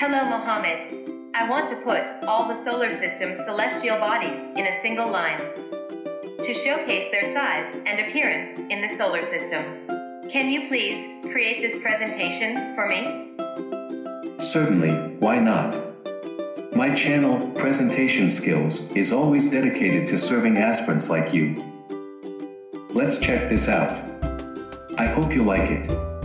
Hello, Mohammed. I want to put all the solar system's celestial bodies in a single line to showcase their size and appearance in the solar system. Can you please create this presentation for me? Certainly, why not? My channel, Presentation Skills, is always dedicated to serving aspirants like you. Let's check this out. I hope you like it.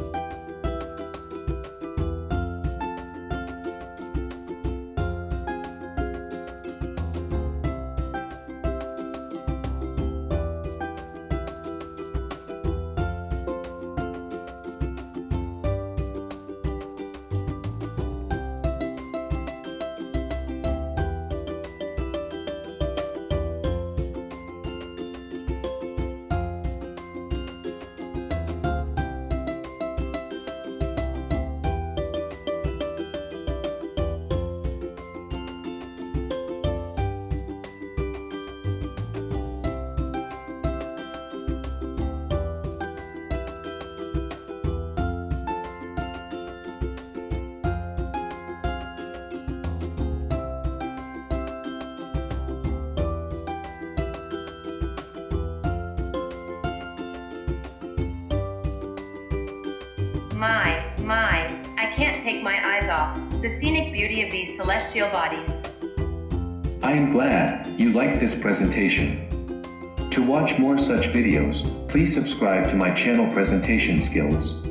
My, my, I can't take my eyes off the scenic beauty of these celestial bodies. I am glad you liked this presentation. To watch more such videos, please subscribe to my channel Presentation Skills.